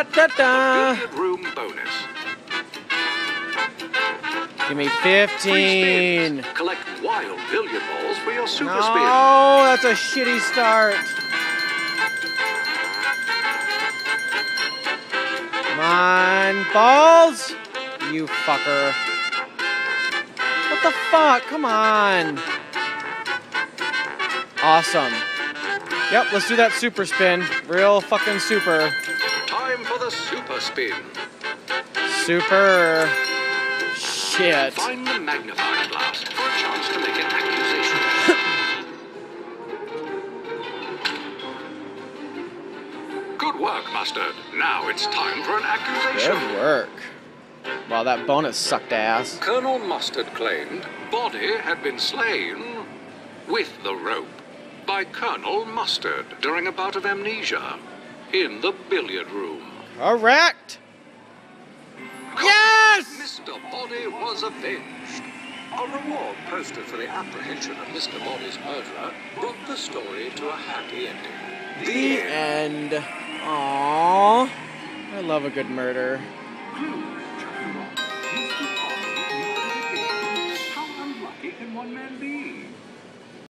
Da da da. Room bonus. Give me 15. spins. Collect wild billiard balls for your super spin. No, that's a shitty start. Come on, balls! You fucker. What the fuck? Come on. Awesome. Yep, let's do that super spin. Real fucking super. Time for the super spin. Super. Shit. Find the magnifying glass for a chance to make an accusation. Good work, Mustard. Now it's time for an accusation. Good work. Wow, that bonus sucked ass. Colonel Mustard claimed Boddy had been slain with the rope by Colonel Mustard during a bout of amnesia in the billiard room. Correct. Yes! Mr. Boddy was avenged. A reward posted for the apprehension of Mr. Boddy's murderer brought the story to a happy ending. The end. Aww. I love a good murder. How unlucky can one man be?